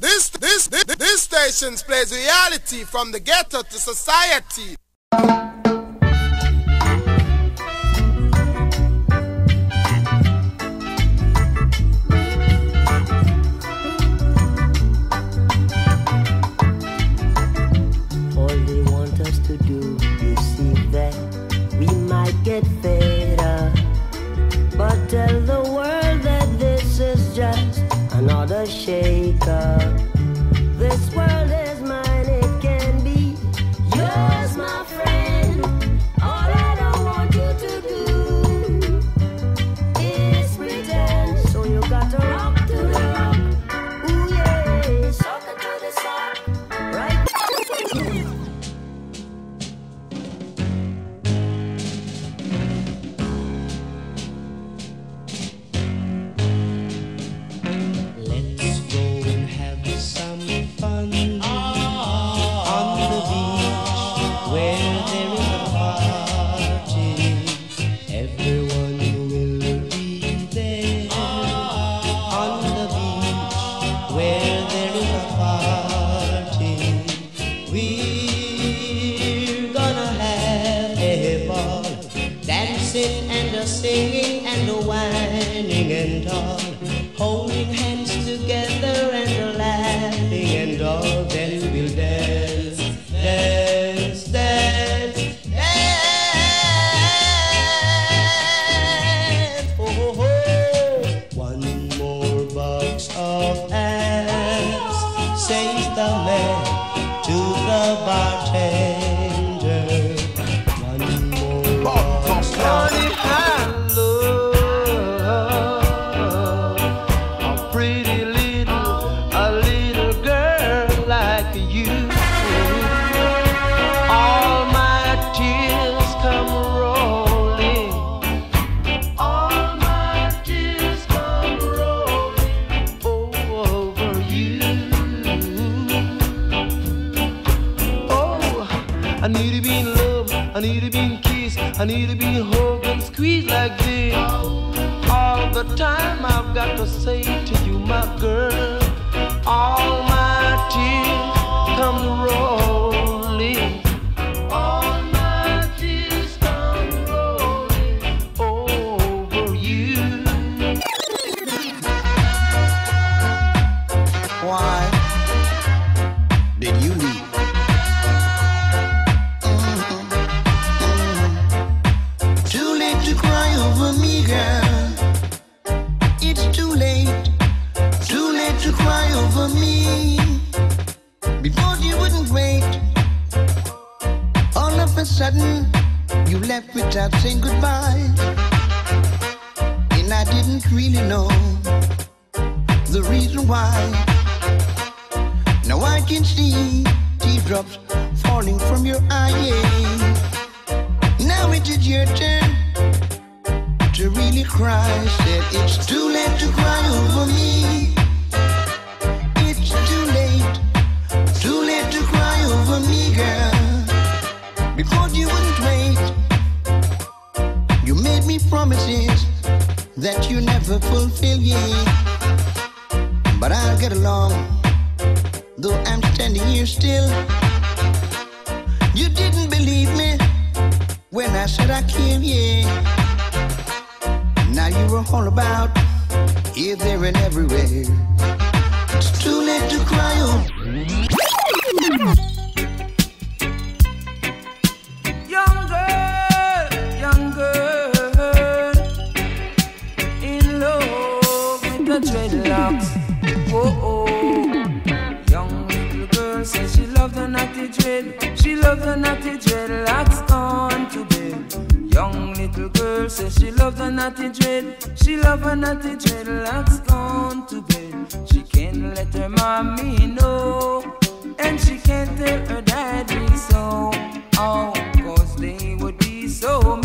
this, this, this, this station plays reality from the ghetto to society. a shake up. dancing and a singing and a whining and all, holding hands together and a laughing and all, then we'll dance. I need to be in love. I need to be kissed, I need to be hugged and squeezed like this. All the time I've got to say to you, my girl, all my tears come rolling. high. Now I can see teardrops falling from your eyes. Now it is your turn to really cry. Said it's too late to cry over me. It's too late, too late to cry over me, girl. Because you wouldn't wait. You made me promises that you never fulfill. Yeah get along. Though I'm standing here still. You didn't believe me when I said I came here. Now you were all about here, there, and everywhere. It's too late to cry. Oh. dreadlocks. Oh oh. Young little girl says she loved the natty dread. She loved the natty dreadlocks gone to bed. Young little girl says she loved the natty dread. She loved the natty dreadlocks gone to bed. She can't let her mommy know. And she can't tell her daddy so. Oh, cause they would be so.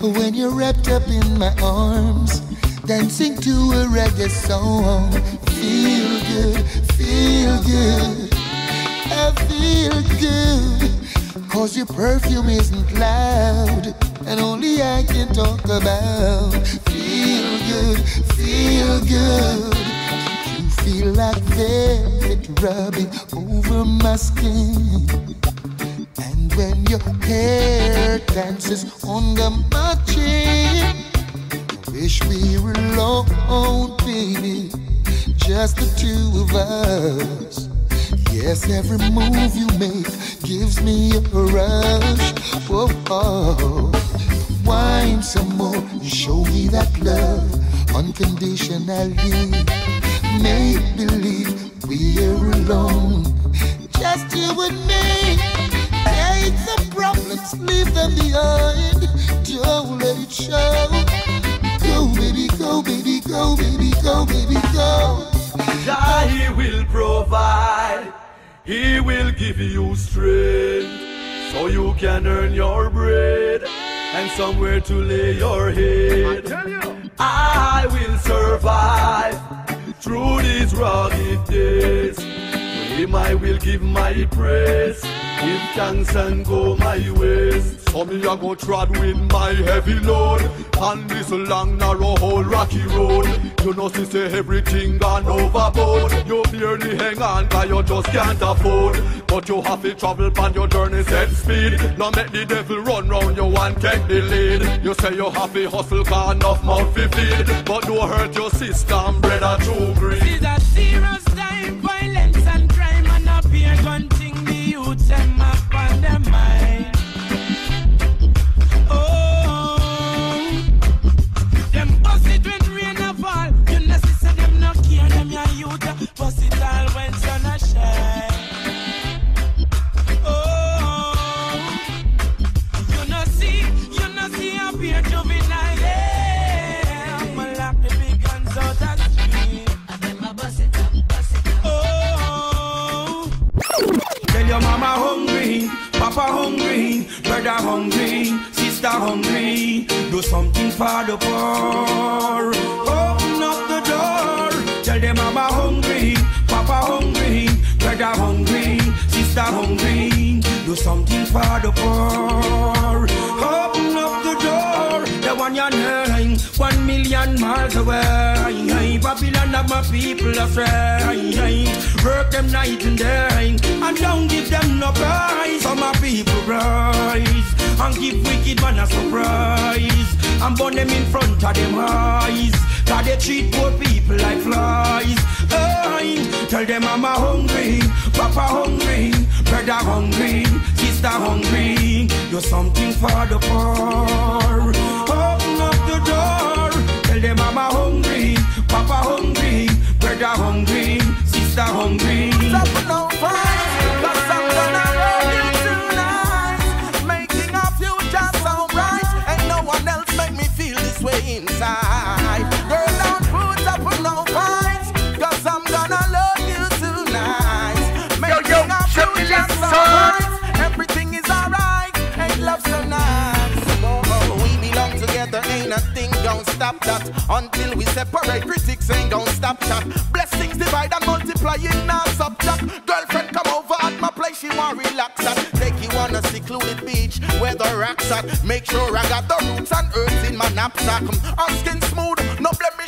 When you're wrapped up in my arms, dancing to a reggae song. Feel good, feel good. I feel good, cause your perfume isn't loud, and only I can talk about. Feel good, feel good. You feel like velvet rubbing over my skin. And when your hair dances under my chin, wish we were alone, baby, just the two of us. Yes, every move you make gives me a rush. Whoa, oh. wine some more, and show me that love unconditionally. Make believe we're alone, just you and me. Hate the problems, leave them behind. Don't let it show. Go, baby, go, baby, go, baby, go, baby, go. Jah, He will provide. He will give you strength so you can earn your bread and somewhere to lay your head. I will survive through these rugged days. To him I will give my praise, give thanks and go my ways. So me a go trod with my heavy load on this long narrow whole rocky road. You know say everything gone overboard. You barely hang on 'cause you just can't afford. But you have to travel on your journey set speed. Now make the devil run round you and take the lead. You say you have to hustle 'cause enough mouth to feed. But don't hurt your system, brother, too greed. Hungry, sister hungry. Do something for the poor. Open up the door. Tell them mama hungry, papa hungry, brother hungry, sister hungry. Do something for the poor. One million miles away. Babylon of my people astray. Work them night and day, and don't give them no prize. So my people rise and give wicked man a surprise. And burn them in front of them eyes. Cause they treat poor people like flies. Aye. Tell them I'm a hungry, papa hungry, brother hungry, sister hungry. Do something for the poor. Separate. Critics ain't gonna stop that. Blessings divide and multiply in our subject. Girlfriend come over at my place, she want relax at. Take you on a secluded beach where the rocks at. Make sure I got the roots and earth in my knapsack. Our skin smooth, no blemish,